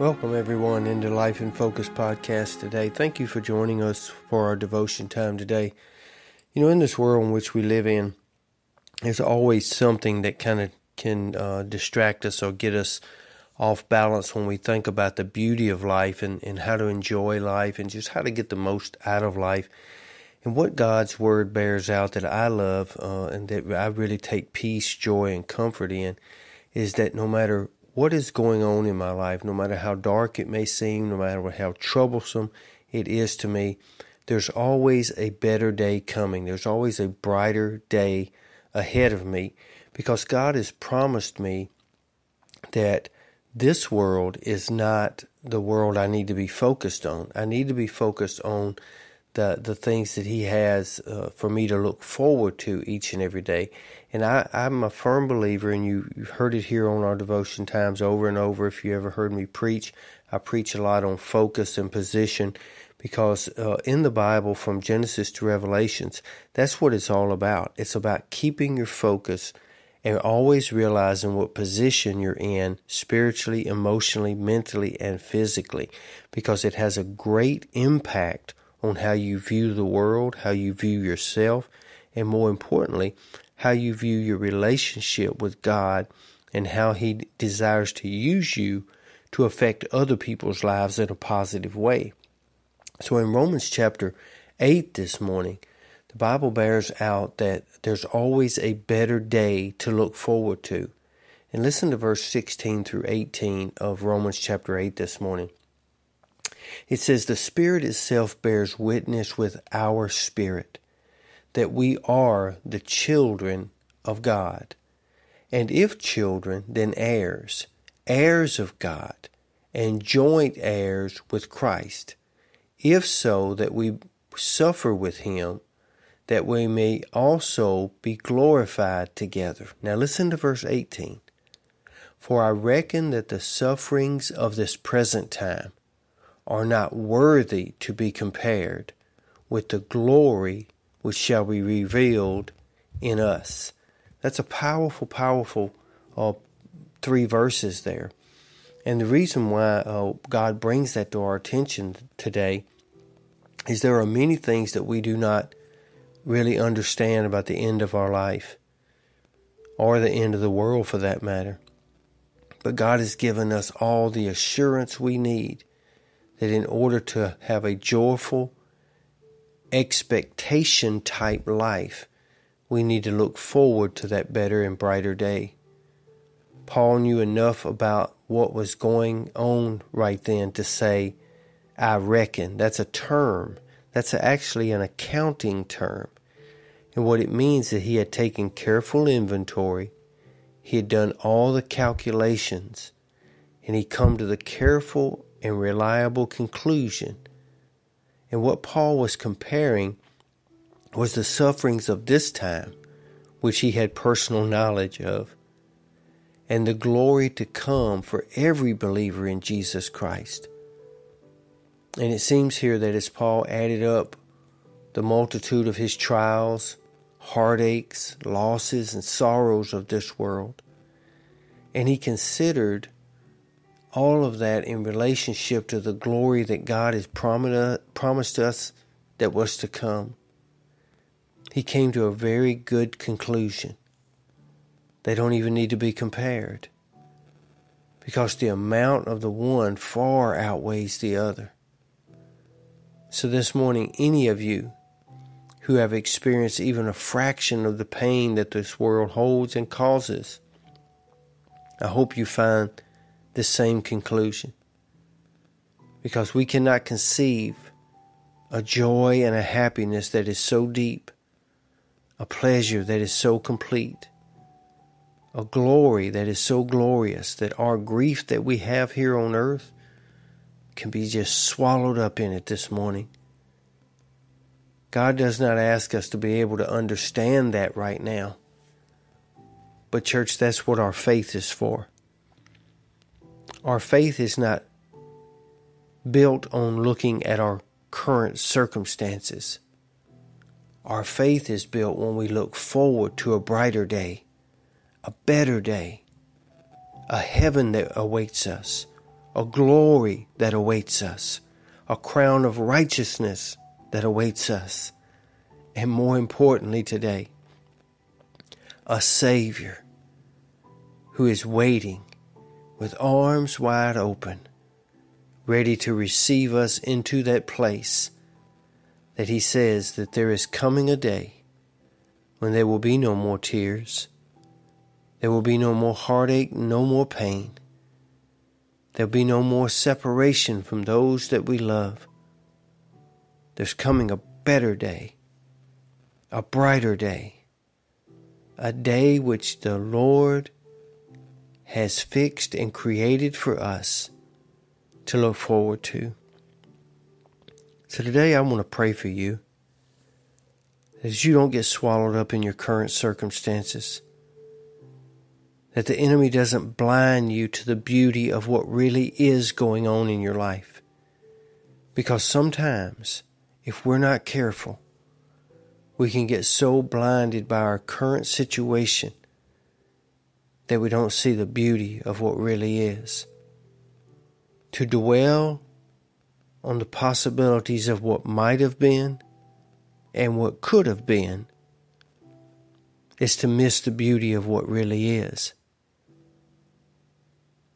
Welcome, everyone, into Life in Focus podcast today. Thank you for joining us for our devotion time today. You know, in this world in which we live in, there's always something that kind of can uh, distract us or get us off balance when we think about the beauty of life and, and how to enjoy life and just how to get the most out of life. And what God's Word bears out that I love uh, and that I really take peace, joy, and comfort in is that no matter what is going on in my life, no matter how dark it may seem, no matter how troublesome it is to me, there's always a better day coming. There's always a brighter day ahead of me because God has promised me that this world is not the world I need to be focused on. I need to be focused on the the things that He has uh, for me to look forward to each and every day. And I, I'm a firm believer, and you, you've heard it here on our devotion times over and over. If you ever heard me preach, I preach a lot on focus and position because uh, in the Bible, from Genesis to Revelations, that's what it's all about. It's about keeping your focus and always realizing what position you're in spiritually, emotionally, mentally, and physically, because it has a great impact on how you view the world, how you view yourself, and more importantly, how you view your relationship with God and how He desires to use you to affect other people's lives in a positive way. So in Romans chapter 8 this morning, the Bible bears out that there's always a better day to look forward to. And listen to verse 16 through 18 of Romans chapter 8 this morning. It says, The Spirit itself bears witness with our spirit that we are the children of God. And if children, then heirs, heirs of God, and joint heirs with Christ. If so, that we suffer with him that we may also be glorified together. Now listen to verse 18. For I reckon that the sufferings of this present time are not worthy to be compared with the glory which shall be revealed in us. That's a powerful, powerful uh, three verses there. And the reason why uh, God brings that to our attention today is there are many things that we do not really understand about the end of our life or the end of the world for that matter. But God has given us all the assurance we need that in order to have a joyful, expectation type life, we need to look forward to that better and brighter day. Paul knew enough about what was going on right then to say, I reckon. That's a term that's actually an accounting term. And what it means is that he had taken careful inventory, he had done all the calculations, and he come to the careful and reliable conclusion. And what Paul was comparing was the sufferings of this time, which he had personal knowledge of, and the glory to come for every believer in Jesus Christ. And it seems here that as Paul added up the multitude of his trials, heartaches, losses, and sorrows of this world, and he considered all of that in relationship to the glory that God has promised us that was to come, he came to a very good conclusion. They don't even need to be compared because the amount of the one far outweighs the other. So, this morning, any of you who have experienced even a fraction of the pain that this world holds and causes, I hope you find the same conclusion. Because we cannot conceive a joy and a happiness that is so deep, a pleasure that is so complete, a glory that is so glorious that our grief that we have here on earth can be just swallowed up in it this morning. God does not ask us to be able to understand that right now. But, church, that's what our faith is for. Our faith is not built on looking at our current circumstances. Our faith is built when we look forward to a brighter day, a better day, a heaven that awaits us, a glory that awaits us, a crown of righteousness that awaits us, and more importantly today, a Savior who is waiting with arms wide open, ready to receive us into that place that He says that there is coming a day when there will be no more tears, there will be no more heartache, no more pain. There'll be no more separation from those that we love. There's coming a better day, a brighter day, a day which the Lord has fixed and created for us to look forward to. So today I want to pray for you as you don't get swallowed up in your current circumstances that the enemy doesn't blind you to the beauty of what really is going on in your life. Because sometimes, if we're not careful, we can get so blinded by our current situation that we don't see the beauty of what really is. To dwell on the possibilities of what might have been and what could have been is to miss the beauty of what really is.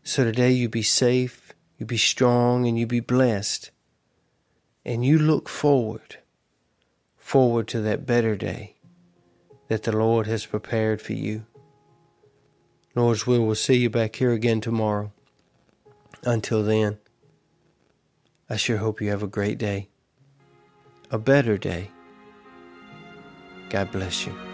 So today you be safe, you be strong, and you be blessed. And you look forward, forward to that better day that the Lord has prepared for you. Lord's will, we'll see you back here again tomorrow. Until then, I sure hope you have a great day, a better day. God bless you.